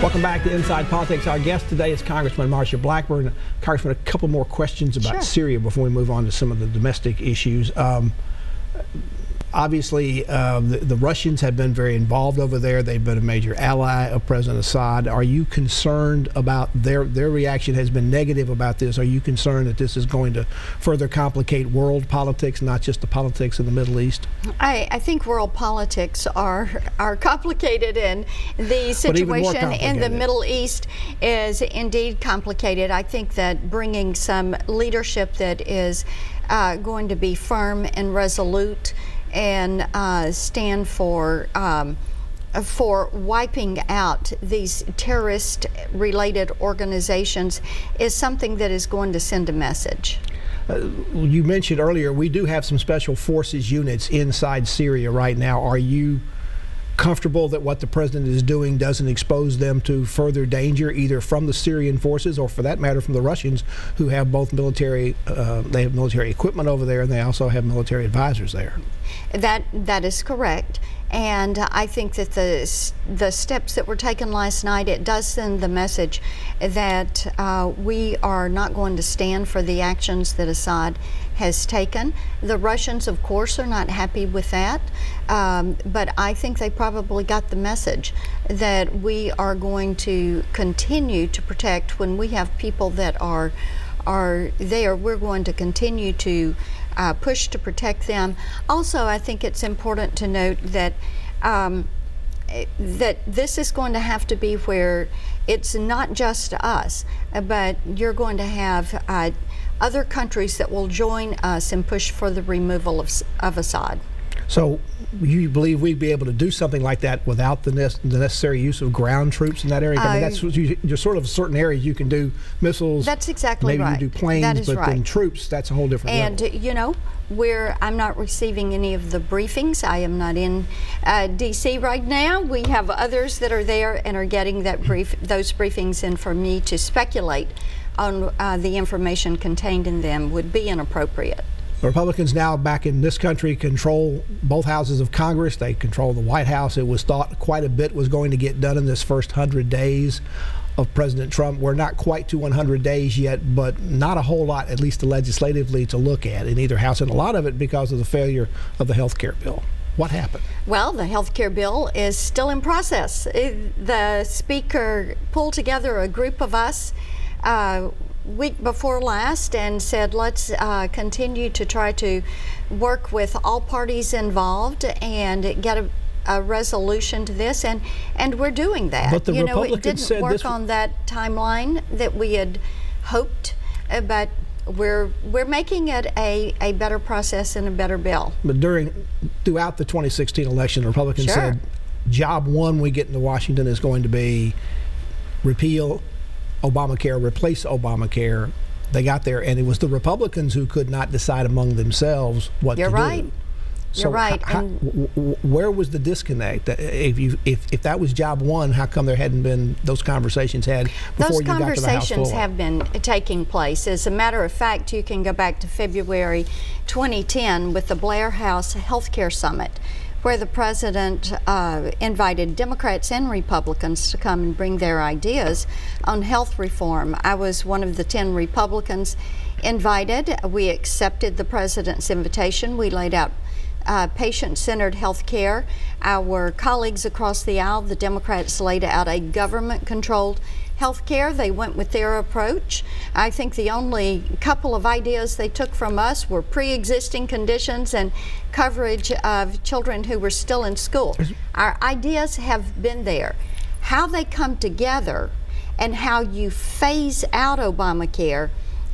Welcome back to Inside Politics. Our guest today is Congressman Marsha Blackburn. Congressman, a couple more questions about Sure. Syria before we move on to some of the domestic issues. Um, obviously, uh, the, the Russians have been very involved over there. They've been a major ally of President Assad. Are you concerned about their their reaction has been negative about this? Are you concerned that this is going to further complicate world politics, not just the politics in the Middle East? I, I think world politics are are complicated, and the But even more situation in the. Middle East is indeed complicated. I think that bringing some leadership that is uh, going to be firm and resolute and uh, stand for. Um, for wiping out these terrorist related organizations is something that is going to send a message. You mentioned earlier we do have some special forces units inside Syria right now. Are you comfortable that what the president is doing doesn't expose them to further danger, either from the Syrian forces or, for that matter, from the Russians, who have both military uh, they have military equipment over there and they also have military advisors there? That that is correct, and I think that the the steps that were taken last night it does send the message that uh, we are not going to stand for the actions that Assad has taken. The Russians, of course, are not happy with that, um, but I think they probably got the message that we are going to continue to protect when we have people that are are there. We're going to continue to uh, push to protect them. Also, I think it's important to note that. Um, that this is going to have to be where it's not just us, but you're going to have uh, other countries that will join us and push for the removal of, of Assad. So, you believe we'd be able to do something like that without the, nec- the necessary use of ground troops in that area? I mean, that's you, sort of certain areas you can do missiles. That's exactly maybe right. you do planes, but then troops, that's a whole different And level. you know, where I'm not receiving any of the briefings. I am not in uh, D.C. right now. We have others that are there and are getting that brief, those briefings, and for me to speculate on uh, the information contained in them would be inappropriate. The Republicans now back in this country control both houses of Congress. They control the White House. It was thought quite a bit was going to get done in this first 100 days of President Trump. We're not quite to 100 days yet, but not a whole lot, at least legislatively, to look at in either house, and a lot of it because of the failure of the health care bill. What happened? Well, the health care bill is still in process. The speaker pulled together a group of us uh, week before last and said, let's uh, continue to try to work with all parties involved and get a, a resolution to this, and and we're doing that. But the you know, it Republicans didn't work on that timeline that we had hoped, uh, but. We're we're making it a, a better process and a better bill. But during, throughout the 2016 election, the Republicans Sure. said, job one we get into Washington is going to be repeal Obamacare, replace Obamacare. They got there, and it was the Republicans who could not decide among themselves what You're to right. do. You're right, how- and- w- w- where was the disconnect? Uh, If you if, if that was job one, how come there hadn't been those conversations had before Those you got to the House conversations floor? have been taking place. As a matter of fact, you can go back to February 2010 with the Blair House Healthcare Summit, where the president uh, invited Democrats and Republicans to come and bring their ideas on health reform. I was one of the 10 Republicans invited. We accepted the president's invitation. We laid out uh, patient centered health care. Our colleagues across the aisle, the Democrats, laid out a government controlled health care. They went with their approach. I think the only couple of ideas they took from us were pre existing conditions and coverage of children who were still in school. Our ideas have been there. How they come together and how you phase out Obamacare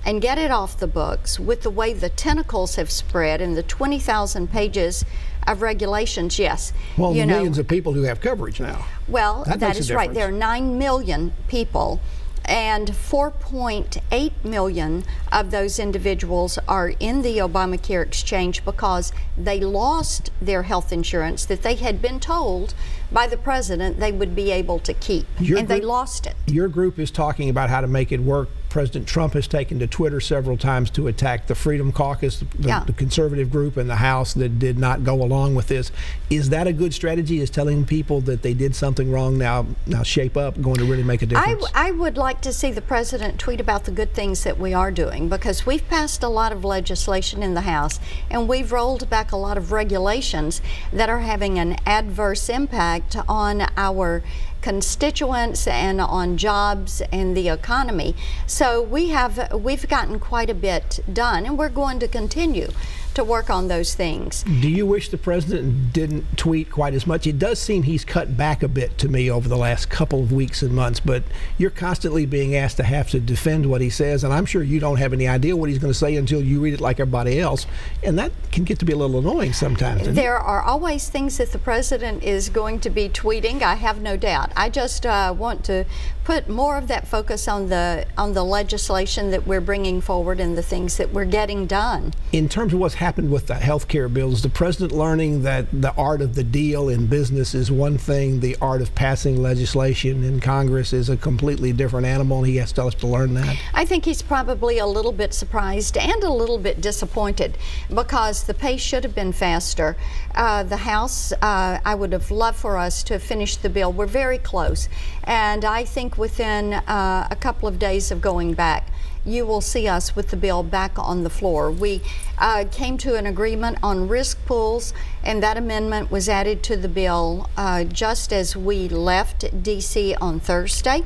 and get it off the books with the way the tentacles have spread and the 20,000 pages of regulations, yes. well, you the know, millions of people who have coverage now. well, That that is right. There are 9 million people, and 4.8 million of those individuals are in the Obamacare exchange because they lost their health insurance that they had been told by the president they would be able to keep, Your and they lost it. Your group is talking about how to make it work President Trump has taken to Twitter several times to attack the Freedom Caucus, the, Yeah. the conservative group in the House that did not go along with this. Is that a good strategy? Is telling people that they did something wrong now now shape up going to really make a difference? I would like to see the president tweet about the good things that we are doing because we've passed a lot of legislation in the House and we've rolled back a lot of regulations that are having an adverse impact on our constituents and on jobs and the economy. So we have we've gotten quite a bit done and we're going to continue to work on those things. Do you wish the president didn't tweet quite as much? It does seem he's cut back a bit to me over the last couple of weeks and months, but you're constantly being asked to have to defend what he says, and I'm sure you don't have any idea what he's going to say until you read it like everybody else, and that can get to be a little annoying sometimes. it? There are always things that the president is going to be tweeting. I have no doubt. I just uh, want to put more of that focus on the on the legislation that we're bringing forward and the things that we're getting done. In terms of what's happened with the health care bills, the president learning that the art of the deal in business is one thing, the art of passing legislation in Congress is a completely different animal, and he has to us to learn that. I think he's probably a little bit surprised and a little bit disappointed because the pace should have been faster. Uh, the House, uh, I would have loved for us to finish the bill. We're very close. And I think within uh, a couple of days of going back, you will see us with the bill back on the floor. We uh, came to an agreement on risk pools, and that amendment was added to the bill uh, just as we left DC on Thursday.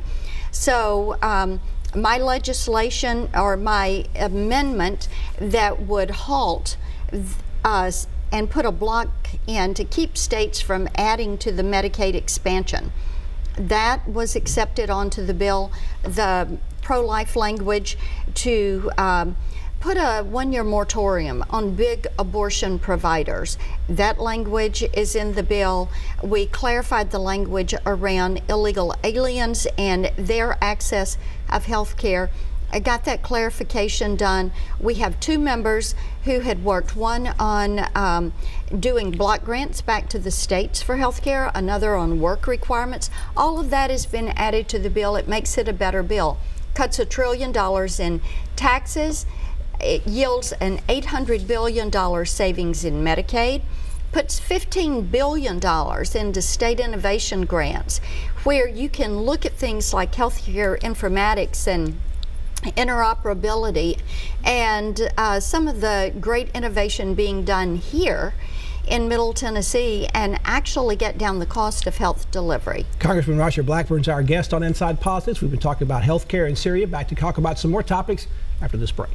So, um, my legislation or my amendment that would halt us and put a block in to keep states from adding to the Medicaid expansion. That was accepted onto the bill. The pro life language to um, put a one year moratorium on big abortion providers. That language is in the bill. We clarified the language around illegal aliens and their access of health care. I got that clarification done. We have two members who had worked one on um, doing block grants back to the states for health care, another on work requirements. All of that has been added to the bill. It makes it a better bill. Cuts a trillion dollars in taxes. It yields an $800 billion savings in Medicaid puts $15 billion into state innovation grants where you can look at things like healthcare informatics and interoperability and uh, some of the great innovation being done here in Middle Tennessee and actually get down the cost of health delivery. Congressman Marsha Blackburn's our guest on Inside Politics. We've been talking about health care in Syria. Back to talk about some more topics after this break.